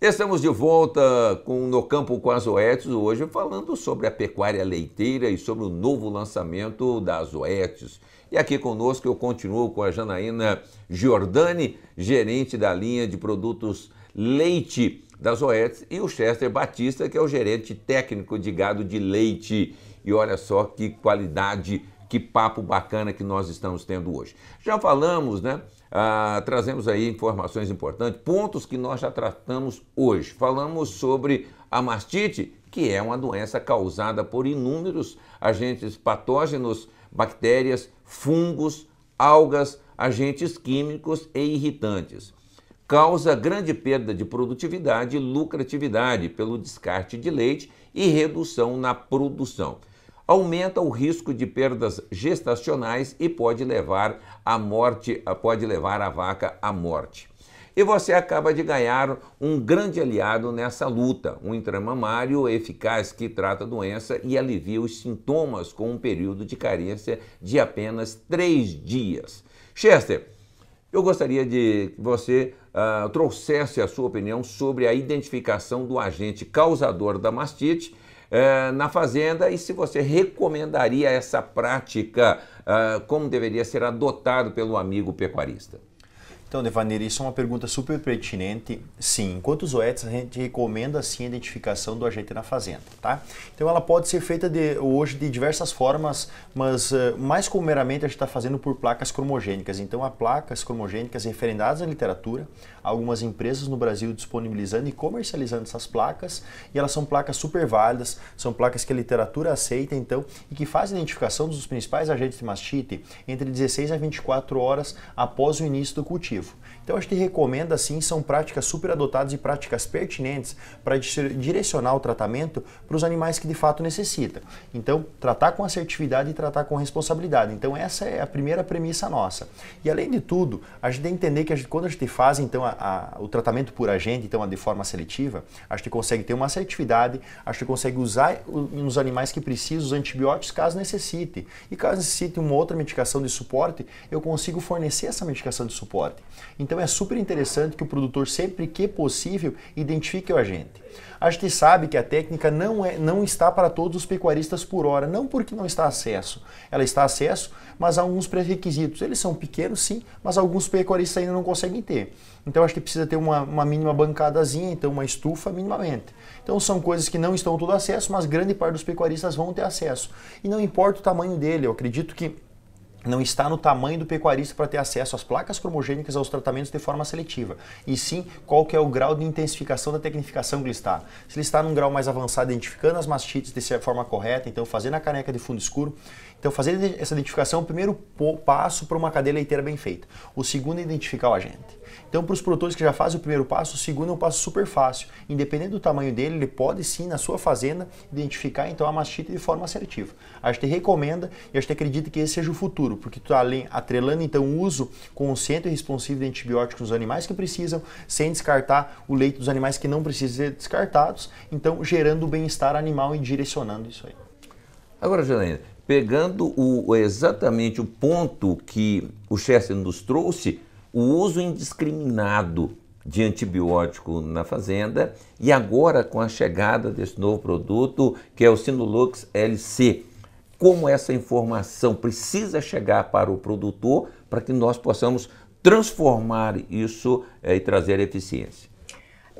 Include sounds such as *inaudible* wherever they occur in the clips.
Estamos de volta com No Campo com as Oetes, hoje falando sobre a pecuária leiteira e sobre o novo lançamento das Oetes. E aqui conosco eu continuo com a Janaína Giordani, gerente da linha de produtos leite das Oetes, e o Chester Batista, que é o gerente técnico de gado de leite. E olha só que qualidade, que papo bacana que nós estamos tendo hoje. Já falamos, né? Ah, trazemos aí informações importantes, pontos que nós já tratamos hoje. Falamos sobre a mastite, que é uma doença causada por inúmeros agentes patógenos, bactérias, fungos, algas, agentes químicos e irritantes. Causa grande perda de produtividade e lucratividade pelo descarte de leite e redução na produção aumenta o risco de perdas gestacionais e pode levar à morte, pode levar a vaca à morte. E você acaba de ganhar um grande aliado nessa luta, um intramamário eficaz que trata a doença e alivia os sintomas com um período de carência de apenas três dias. Chester, eu gostaria de que você uh, trouxesse a sua opinião sobre a identificação do agente causador da mastite é, na fazenda e se você recomendaria essa prática, uh, como deveria ser adotado pelo amigo pecuarista. Então, Devanir, isso é uma pergunta super pertinente. Sim, enquanto os OETs, a gente recomenda sim a identificação do agente na fazenda, tá? Então, ela pode ser feita de, hoje de diversas formas, mas uh, mais comumente a gente está fazendo por placas cromogênicas. Então, há placas cromogênicas referendadas na literatura, algumas empresas no Brasil disponibilizando e comercializando essas placas, e elas são placas super válidas, são placas que a literatura aceita, então, e que fazem a identificação dos principais agentes de mastite entre 16 a 24 horas após o início do cultivo. Então a gente recomenda assim, são práticas super adotadas e práticas pertinentes para direcionar o tratamento para os animais que de fato necessitam. Então, tratar com assertividade e tratar com responsabilidade. Então essa é a primeira premissa nossa. E além de tudo, a gente tem que entender que a gente, quando a gente faz então a, a, o tratamento por agente, então de forma seletiva, a gente consegue ter uma assertividade, a gente consegue usar nos animais que precisam os antibióticos caso necessite. E caso necessite uma outra medicação de suporte, eu consigo fornecer essa medicação de suporte. Então é super interessante que o produtor, sempre que possível, identifique o agente. A gente sabe que a técnica não, é, não está para todos os pecuaristas por hora, não porque não está acesso. Ela está acesso, mas há alguns pré-requisitos. Eles são pequenos, sim, mas alguns pecuaristas ainda não conseguem ter. Então acho que precisa ter uma, uma mínima bancadazinha, então uma estufa minimamente. Então são coisas que não estão todo acesso, mas grande parte dos pecuaristas vão ter acesso. E não importa o tamanho dele, eu acredito que não está no tamanho do pecuarista para ter acesso às placas cromogênicas aos tratamentos de forma seletiva, e sim qual que é o grau de intensificação da tecnificação que ele está. Se ele está num grau mais avançado, identificando as mastites de forma correta, então fazendo a caneca de fundo escuro, então fazer essa identificação é o primeiro passo para uma cadeia leiteira bem feita. O segundo é identificar o agente. Então, para os produtores que já fazem o primeiro passo, o segundo é um passo super fácil. Independente do tamanho dele, ele pode sim, na sua fazenda, identificar então a mastite de forma assertiva. A gente recomenda e a gente acredita que esse seja o futuro, porque tu está atrelando então o uso consciente e responsivo de antibióticos nos animais que precisam, sem descartar o leite dos animais que não precisam ser descartados, então gerando o bem-estar animal e direcionando isso aí. Agora, Janaína, pegando o, exatamente o ponto que o Chester nos trouxe, o uso indiscriminado de antibiótico na fazenda e agora com a chegada desse novo produto que é o Sinulux LC. Como essa informação precisa chegar para o produtor para que nós possamos transformar isso é, e trazer eficiência?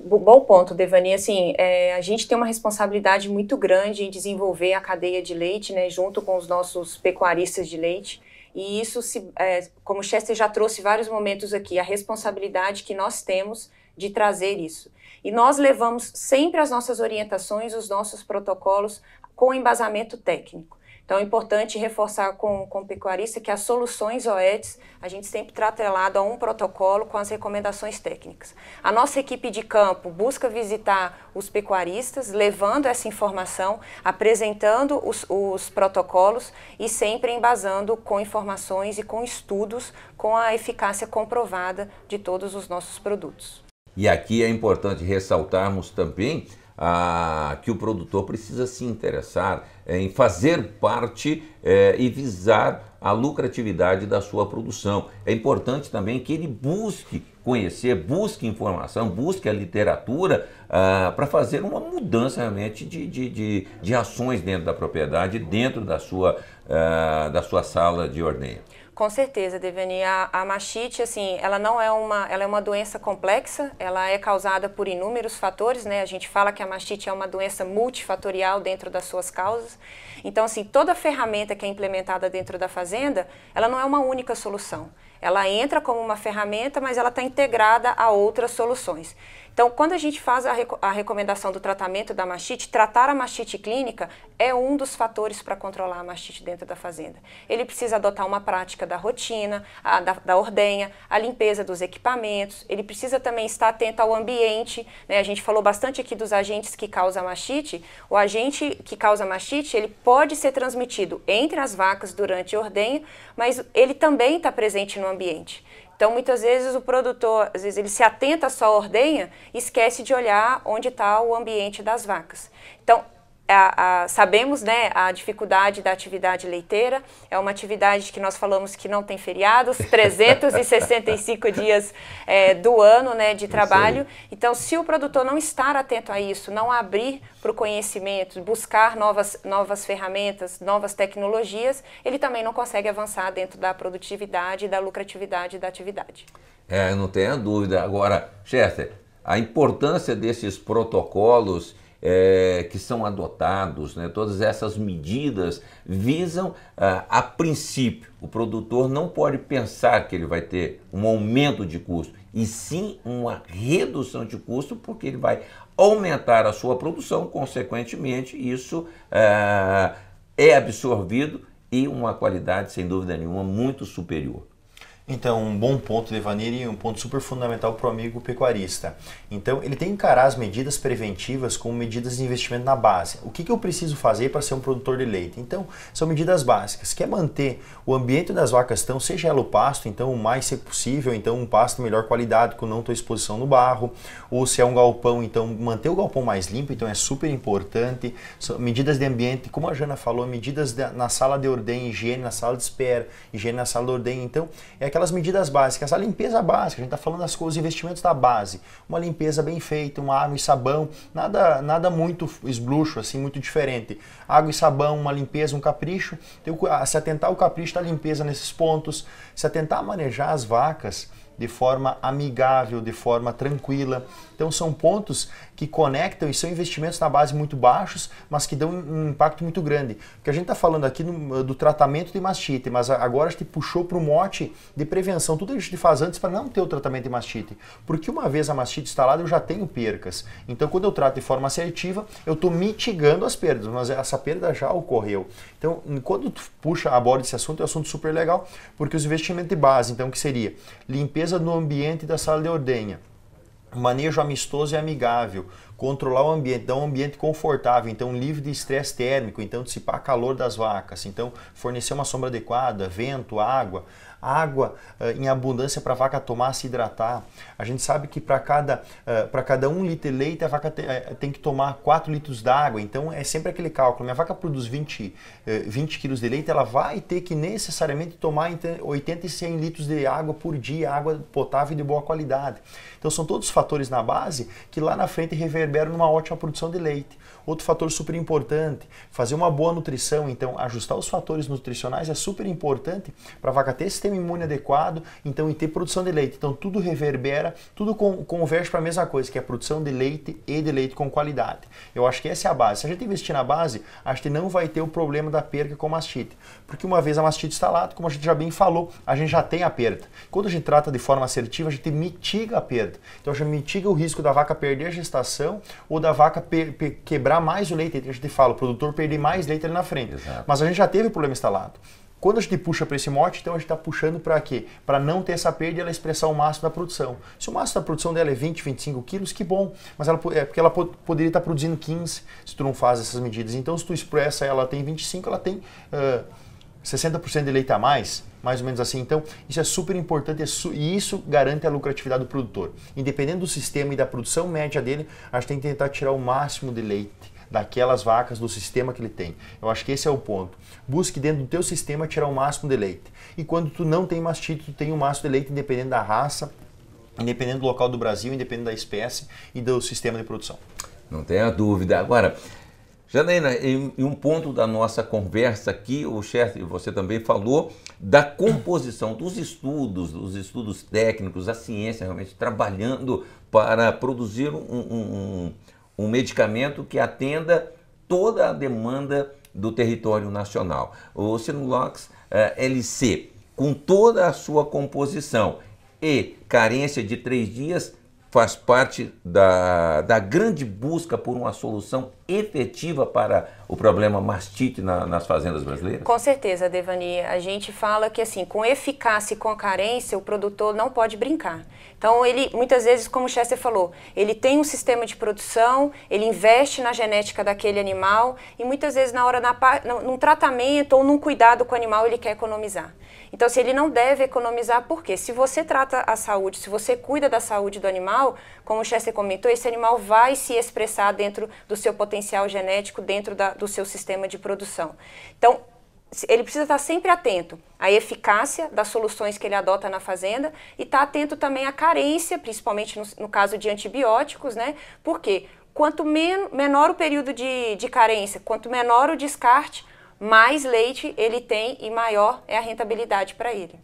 Bom ponto, Devani. Assim, é, a gente tem uma responsabilidade muito grande em desenvolver a cadeia de leite, né, junto com os nossos pecuaristas de leite. E isso, se, é, como o Chester já trouxe vários momentos aqui, a responsabilidade que nós temos de trazer isso. E nós levamos sempre as nossas orientações, os nossos protocolos com embasamento técnico. Então é importante reforçar com, com o pecuarista que as soluções OEDs a gente sempre está atrelado a um protocolo com as recomendações técnicas. A nossa equipe de campo busca visitar os pecuaristas, levando essa informação, apresentando os, os protocolos e sempre embasando com informações e com estudos com a eficácia comprovada de todos os nossos produtos. E aqui é importante ressaltarmos também ah, que o produtor precisa se interessar em fazer parte eh, e visar a lucratividade da sua produção. É importante também que ele busque conhecer, busque informação, busque a literatura ah, para fazer uma mudança realmente de, de, de, de, ações dentro da propriedade, dentro da sua, ah, da sua sala de ordenha. Com certeza, Devani. A, a, mastite, assim, ela não é uma, ela é uma doença complexa, ela é causada por inúmeros fatores, né? A gente fala que a mastite é uma doença multifatorial dentro das suas causas. Então, assim, toda ferramenta que é implementada dentro da fazenda, ela não é uma única solução. Ela entra como uma ferramenta, mas ela está integrada a outras soluções. Então, quando a gente faz a, a, recomendação do tratamento da mastite, tratar a mastite clínica é um dos fatores para controlar a mastite dentro da fazenda. Ele precisa adotar uma prática da rotina, a, da, da, ordenha, a limpeza dos equipamentos, ele precisa também estar atento ao ambiente. Né? A gente falou bastante aqui dos agentes que causam mastite. O agente que causa mastite, ele pode ser transmitido entre as vacas durante a ordenha, mas ele também está presente no ambiente. Então, muitas vezes o produtor, às vezes ele se atenta só à ordenha e esquece de olhar onde está o ambiente das vacas. Então, a, a, sabemos né, a dificuldade da atividade leiteira, é uma atividade que nós falamos que não tem feriados, *laughs* 365 dias é, do ano né, de trabalho. Então, se o produtor não estar atento a isso, não abrir para o conhecimento, buscar novas, novas ferramentas, novas tecnologias, ele também não consegue avançar dentro da produtividade e da lucratividade da atividade. É, não tenha dúvida. Agora, Chester, a importância desses protocolos é, que são adotados, né, todas essas medidas visam, ah, a princípio, o produtor não pode pensar que ele vai ter um aumento de custo, e sim uma redução de custo, porque ele vai aumentar a sua produção, consequentemente, isso ah, é absorvido e uma qualidade, sem dúvida nenhuma, muito superior. Então, um bom ponto, Levanir, e um ponto super fundamental para o amigo pecuarista. Então, ele tem que encarar as medidas preventivas como medidas de investimento na base. O que, que eu preciso fazer para ser um produtor de leite? Então, são medidas básicas. Quer manter o ambiente das vacas tão, seja ela o pasto, então o mais seco possível, então um pasto de melhor qualidade com não ter exposição no barro, ou se é um galpão, então manter o galpão mais limpo, então é super importante. Medidas de ambiente, como a Jana falou, medidas na sala de ordem, higiene na sala de espera, higiene na sala de ordem. Então, é aquela aquelas medidas básicas, a limpeza básica, a gente está falando das coisas, investimentos da base, uma limpeza bem feita, uma água e sabão, nada, nada muito esbluxo, assim, muito diferente. Água e sabão, uma limpeza, um capricho, se atentar ao capricho da limpeza nesses pontos, se atentar a manejar as vacas de forma amigável, de forma tranquila. Então são pontos que conectam e são investimentos na base muito baixos, mas que dão um impacto muito grande. Porque a gente está falando aqui no, do tratamento de mastite, mas agora a gente puxou para o mote de prevenção. Tudo a gente faz antes para não ter o tratamento de mastite. Porque uma vez a mastite instalada, eu já tenho percas. Então quando eu trato de forma assertiva, eu estou mitigando as perdas, mas essa perda já ocorreu. Então quando tu puxa a borda desse assunto, é um assunto super legal, porque os investimentos de base, então que seria limpeza limpeza no ambiente da sala de ordenha, manejo amistoso e amigável, controlar o ambiente, dar um ambiente confortável, então livre de estresse térmico, então dissipar calor das vacas, então fornecer uma sombra adequada, vento, água, água uh, em abundância para a vaca tomar, se hidratar. A gente sabe que para cada, uh, para cada um litro de leite a vaca te, uh, tem que tomar 4 litros d'água, então é sempre aquele cálculo. Minha vaca produz 20, 20 quilos de leite, ela vai ter que necessariamente tomar entre 80 e 100 litros de água por dia, água potável e de boa qualidade. Então são todos fatores na base que lá na frente reverberam numa ótima produção de leite. Outro fator super importante, fazer uma boa nutrição, então ajustar os fatores nutricionais é super importante para a vaca ter sistema imune adequado, então e ter produção de leite. Então tudo reverbera, tudo converge para a mesma coisa, que é a produção de leite e de leite com qualidade. Eu acho que essa é a base. Se a gente investir na base, a gente não vai ter o problema da perda com mastite. Porque uma vez a mastite instalada, como a gente já bem falou, a gente já tem a perda. Quando a gente trata de forma assertiva, a gente mitiga a perda. Então a gente mitiga o risco da vaca perder a gestação ou da vaca quebrar mais o leite, a gente fala, o produtor perder mais leite ali na frente. Exato. Mas a gente já teve o problema instalado. Quando a gente puxa para esse mote, então a gente está puxando para quê? Para não ter essa perda e ela expressar o máximo da produção. Se o máximo da produção dela é 20, 25 quilos, que bom. Mas ela, é porque ela poderia estar tá produzindo 15 se tu não faz essas medidas. Então, se tu expressa ela tem 25, ela tem uh, 60% de leite a mais, mais ou menos assim. Então, isso é super importante e isso garante a lucratividade do produtor. Independente do sistema e da produção média dele, a gente tem que tentar tirar o máximo de leite daquelas vacas do sistema que ele tem. Eu acho que esse é o ponto. Busque dentro do teu sistema tirar o máximo de leite. E quando tu não tem mastite, tu tem o máximo de leite independente da raça, independente do local do Brasil, independente da espécie e do sistema de produção. Não tenha dúvida. Agora, Janaína, em, em, um ponto da nossa conversa aqui, o chefe, você também falou da composição dos estudos, dos estudos técnicos, a ciência realmente trabalhando para produzir um, um, um medicamento que atenda toda a demanda do território nacional. O Sinulox eh, LC, com toda a sua composição e carência de três dias, faz parte da, da grande busca por uma solução efetiva para o problema mastite na, nas fazendas brasileiras? Com certeza, Devani. A gente fala que assim, com eficácia e com carência, o produtor não pode brincar. Então, ele, muitas vezes, como o Chester falou, ele tem um sistema de produção, ele investe na genética daquele animal e muitas vezes na hora, na, num tratamento ou num cuidado com o animal, ele quer economizar. Então, se ele não deve economizar, por quê? Se você trata a saúde, se você cuida da saúde do animal, como o Chester comentou, esse animal vai se expressar dentro do seu potencial genético, dentro da, do seu sistema de produção. Então, ele precisa estar sempre atento à eficácia das soluções que ele adota na fazenda e estar atento também à carência, principalmente no, no caso de antibióticos, né? Porque quanto men menor o período de, de carência, quanto menor o descarte, mais leite ele tem e maior é a rentabilidade para ele.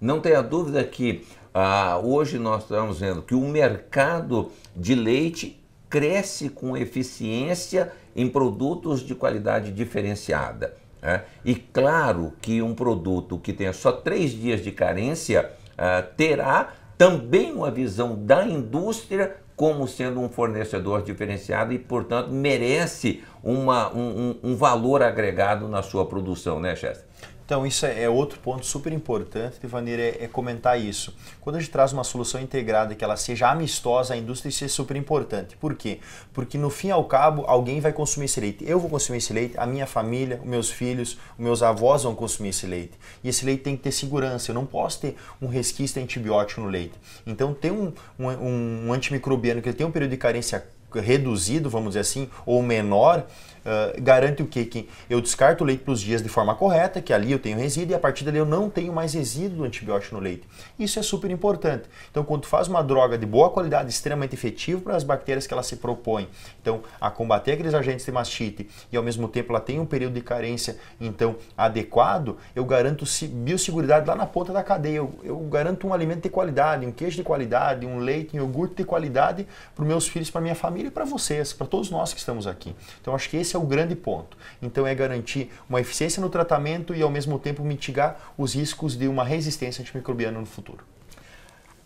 Não tenha dúvida que ah, hoje nós estamos vendo que o mercado de leite cresce com eficiência em produtos de qualidade diferenciada. Né? E claro que um produto que tenha só três dias de carência ah, terá também uma visão da indústria como sendo um fornecedor diferenciado e, portanto, merece uma, um, um valor agregado na sua produção, né, Chester? Então, isso é, é outro ponto super importante, Tivanir, é, é, comentar isso. Quando a gente traz uma solução integrada que ela seja amistosa à indústria, isso é super importante. Por quê? Porque no fim ao cabo, alguém vai consumir esse leite. Eu vou consumir esse leite, a minha família, meus filhos, os meus avós vão consumir esse leite. E esse leite tem que ter segurança. Eu não posso ter um resquício de antibiótico no leite. Então, ter um, um, um antimicrobiano que tem um período de carência reduzido, vamos dizer assim, ou menor, uh, garante o quê? Que eu descarto o leite para os dias de forma correta, que ali eu tenho resíduo, e a partir dali eu não tenho mais resíduo do antibiótico no leite. Isso é super importante. Então, quando tu faz uma droga de boa qualidade, extremamente efetiva para as bactérias que ela se propõe, então, a combater aqueles agentes de mastite, e ao mesmo tempo ela tem um período de carência, então, adequado, eu garanto biosseguridade lá na ponta da cadeia. Eu, eu garanto um alimento de qualidade, um queijo de qualidade, um leite, um iogurte de qualidade para os meus filhos, para minha família e para vocês, para todos nós que estamos aqui. Então, acho que esse é o grande ponto. Então é garantir uma eficiência no tratamento e ao mesmo tempo mitigar os riscos de uma resistência antimicrobiana no futuro.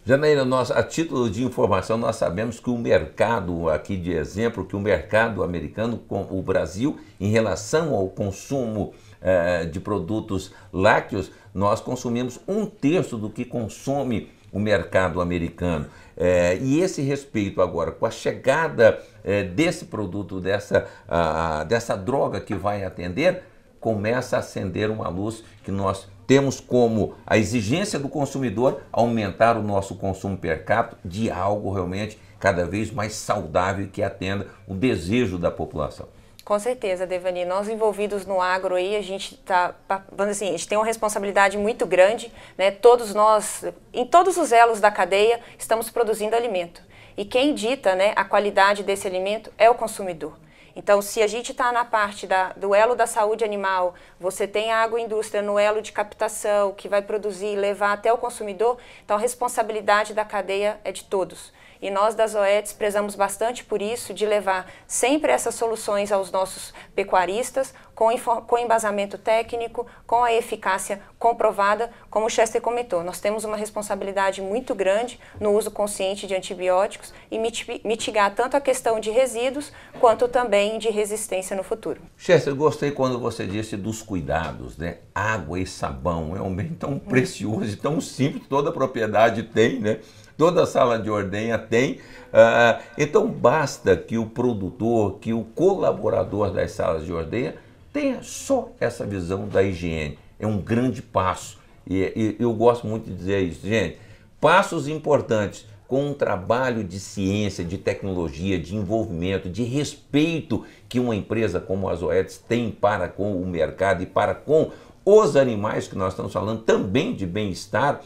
Janaína, nós, a título de informação, nós sabemos que o mercado, aqui de exemplo, que o mercado americano, com o Brasil, em relação ao consumo eh, de produtos lácteos, nós consumimos um terço do que consome o mercado americano. É, e esse respeito agora com a chegada é, desse produto, dessa, a, dessa droga que vai atender, começa a acender uma luz que nós temos como a exigência do consumidor aumentar o nosso consumo per capita de algo realmente cada vez mais saudável que atenda o desejo da população. Com certeza, Devani. Nós envolvidos no agro aí, a gente tá, vamos assim, a gente tem uma responsabilidade muito grande, né? Todos nós, em todos os elos da cadeia, estamos produzindo alimento. E quem dita, né, a qualidade desse alimento é o consumidor. Então, se a gente está na parte da, do elo da saúde animal, você tem a agroindústria no elo de captação, que vai produzir e levar até o consumidor, então a responsabilidade da cadeia é de todos. E nós das OETs prezamos bastante por isso, de levar sempre essas soluções aos nossos pecuaristas, com, com embasamento técnico, com a eficácia comprovada, como o Chester comentou. Nós temos uma responsabilidade muito grande no uso consciente de antibióticos e mitigar tanto a questão de resíduos, quanto também de resistência no futuro. Chester, gostei quando você disse dos cuidados, né? Água e sabão é um bem tão precioso e tão simples, toda propriedade tem, né? Toda sala de ordenha tem. Uh, então basta que o produtor, que o colaborador das salas de ordenha tenha só essa visão da higiene. É um grande passo. E, e eu gosto muito de dizer isso, gente. Passos importantes com um trabalho de ciência, de tecnologia, de envolvimento, de respeito que uma empresa como a Zoetis tem para com o mercado e para com os animais que nós estamos falando, também de bem-estar,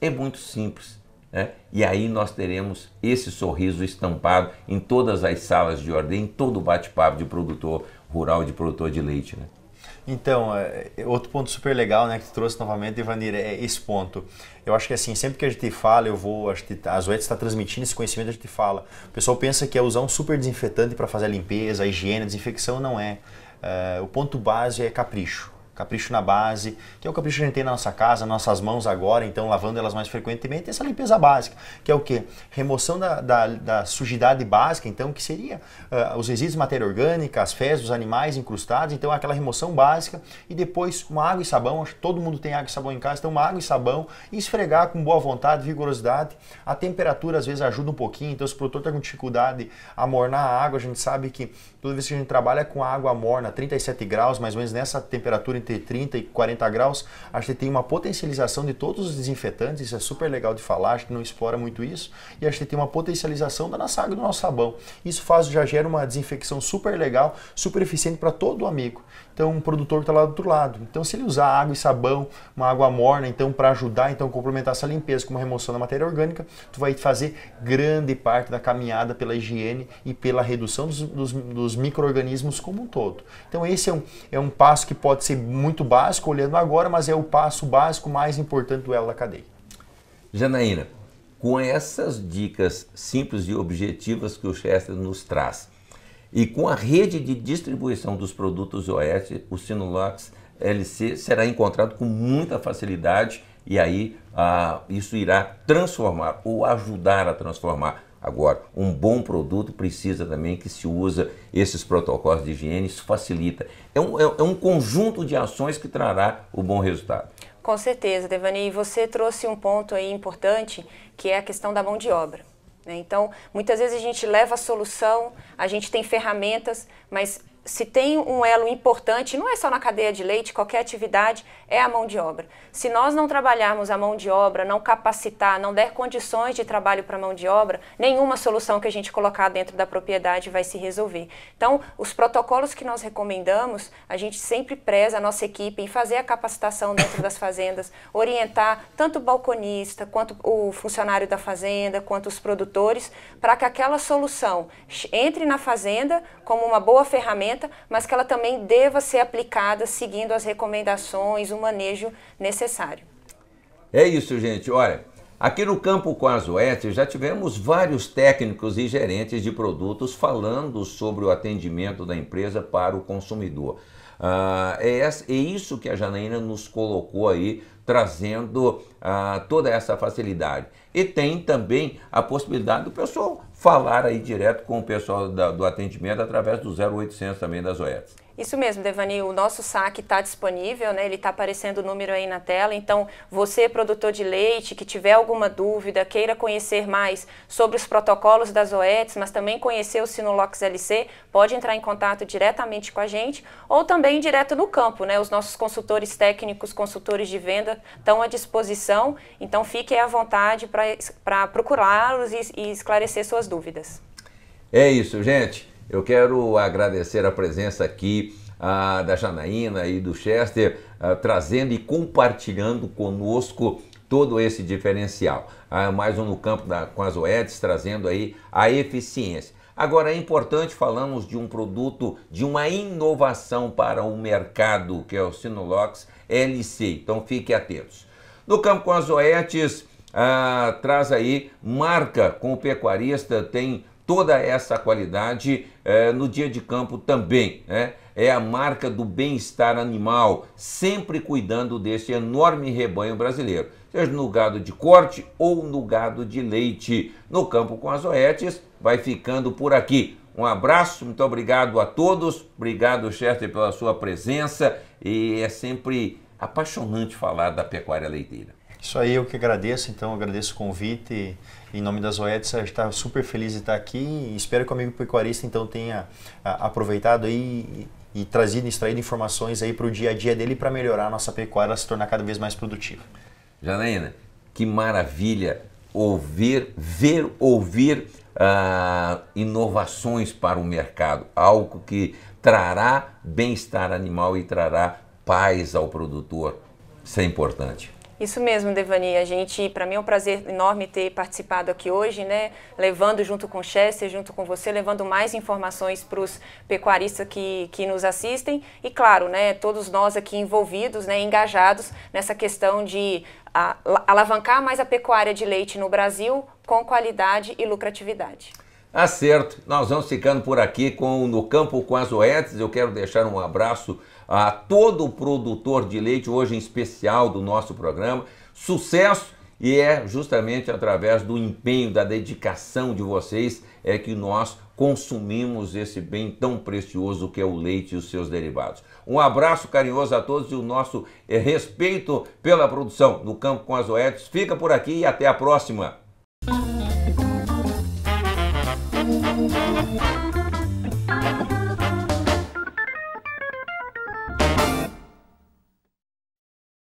é muito simples. Né? E aí nós teremos esse sorriso estampado em todas as salas de ordem, em todo o bate-papo de produtor rural, de produtor de leite. Né? Então, é, é, outro ponto super legal, né, que tu trouxe novamente, Ivanir, é esse ponto. Eu acho que assim, sempre que a gente fala, eu vou, que a Zoete está transmitindo esse conhecimento, a gente fala. O pessoal pensa que é usar um super desinfetante para fazer a limpeza, a higiene, a desinfecção, não é. é o ponto base é capricho capricho na base, que é o capricho que a gente tem na nossa casa, nossas mãos agora, então lavando elas mais frequentemente, essa limpeza básica, que é o que? Remoção da, da, da, sujidade básica, então, que seria uh, os resíduos de matéria orgânica, as fezes dos animais incrustados, então aquela remoção básica, e depois uma água e sabão, acho que todo mundo tem água e sabão em casa, então uma água e sabão, e esfregar com boa vontade, vigorosidade, a temperatura às vezes ajuda um pouquinho, então se o produtor está com dificuldade a mornar a água, a gente sabe que toda vez que a gente trabalha com água morna, 37 graus, mais ou menos nessa temperatura entre 30 e 40 graus, a gente tem uma potencialização de todos os desinfetantes, isso é super legal de falar, a gente não explora muito isso, e a gente tem uma potencialização da nossa água do nosso sabão. Isso faz, já gera uma desinfecção super legal, super eficiente para todo amigo. Então, um produtor que está lá do outro lado. Então, se ele usar água e sabão, uma água morna, então, para ajudar, então, complementar essa limpeza com uma remoção da matéria orgânica, tu vai fazer grande parte da caminhada pela higiene e pela redução dos, dos, dos micro-organismos como um todo. Então, esse é um, é um passo que pode ser muito básico, olhando agora, mas é o passo básico mais importante do elo da cadeia. Janaína, com essas dicas simples e objetivas que o Chester nos traz, e com a rede de distribuição dos produtos OS, o Sinulux LC será encontrado com muita facilidade e aí ah, isso irá transformar ou ajudar a transformar. Agora, um bom produto precisa também que se usa esses protocolos de higiene, isso facilita. É um, é, é um conjunto de ações que trará o bom resultado. Com certeza, Devani. E você trouxe um ponto aí importante, que é a questão da mão de obra. Né? Então, muitas vezes a gente leva a solução, a gente tem ferramentas, mas se tem um elo importante, não é só na cadeia de leite, qualquer atividade, é a mão de obra. Se nós não trabalharmos a mão de obra, não capacitar, não der condições de trabalho para a mão de obra, nenhuma solução que a gente colocar dentro da propriedade vai se resolver. Então, os protocolos que nós recomendamos, a gente sempre preza a nossa equipe em fazer a capacitação dentro das fazendas, orientar tanto o balconista, quanto o funcionário da fazenda, quanto os produtores, para que aquela solução entre na fazenda como uma boa ferramenta, mas que ela também deva ser aplicada seguindo as recomendações, o manejo necessário. É isso, gente. Olha, aqui no Campo Zoete já tivemos vários técnicos e gerentes de produtos falando sobre o atendimento da empresa para o consumidor. Ah, é, é, isso que a Janaína nos colocou aí, trazendo ah, toda essa facilidade. E tem também a possibilidade do pessoal falar aí direto com o pessoal da, do atendimento através do 0800 também das OETs. Isso mesmo, Devani, o nosso saque está disponível, né? ele está aparecendo o número aí na tela, então você, produtor de leite, que tiver alguma dúvida, queira conhecer mais sobre os protocolos das OETs, mas também conhecer o Sinolox LC, pode entrar em contato diretamente com a gente ou também direto no campo, né? os nossos consultores técnicos, consultores de venda estão à disposição, então fiquem à vontade para procurá-los e, e esclarecer suas dúvidas. É isso, gente. Eu quero agradecer a presença aqui da Janaína e do Chester, trazendo e compartilhando conosco todo esse diferencial. Mais um no campo da, com as OEDs, trazendo aí a eficiência. Agora é importante falamos de um produto, de uma inovação para o mercado, que é o Sinolox LC. Então fiquem atentos. No campo com as OETs, ah, traz aí marca com o pecuarista, tem toda essa qualidade é, no dia de campo também. Né? É a marca do bem-estar animal, sempre cuidando desse enorme rebanho brasileiro, seja no gado de corte ou no gado de leite. No campo com as oetes, vai ficando por aqui. Um abraço, muito obrigado a todos, obrigado, Chester, pela sua presença e é sempre apaixonante falar da pecuária leiteira. Isso aí, eu que agradeço, então, agradeço o convite. Em nome das OETs, a gente está super feliz de estar aqui. Espero que o amigo pecuarista, então, tenha aproveitado aí e trazido, extraído informações aí para o dia a dia dele para melhorar a nossa pecuária, se tornar cada vez mais produtiva. Janaína, que maravilha ouvir, ver, ouvir uh, inovações para o mercado, algo que trará bem-estar animal e trará paz ao produtor. Isso é importante. Isso mesmo, Devani. A gente, para mim é um prazer enorme ter participado aqui hoje, né? Levando junto com o Chester, junto com você, levando mais informações para os pecuaristas que, que nos assistem e, claro, né, todos nós aqui envolvidos, né, engajados nessa questão de a, alavancar mais a pecuária de leite no Brasil com qualidade e lucratividade. Acerto. Nós vamos ficando por aqui com No Campo com as Oetes. Eu quero deixar um abraço a todo produtor de leite, hoje em especial do nosso programa. Sucesso! E é justamente através do empenho, da dedicação de vocês é que nós consumimos esse bem tão precioso que é o leite e os seus derivados. Um abraço carinhoso a todos e o nosso respeito pela produção no Campo com as Oetes. Fica por aqui e até a próxima.